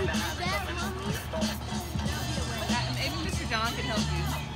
Maybe Mr. John can help you.